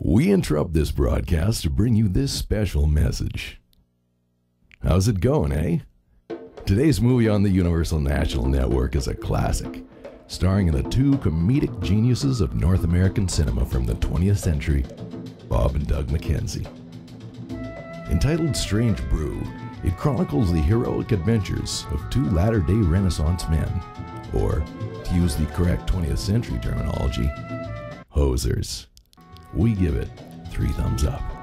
We interrupt this broadcast to bring you this special message. How's it going, eh? Today's movie on the Universal National Network is a classic, starring in the two comedic geniuses of North American cinema from the 20th century, Bob and Doug McKenzie. Entitled Strange Brew, it chronicles the heroic adventures of two latter day Renaissance men, or, to use the correct 20th century terminology, hosers. We give it three thumbs up.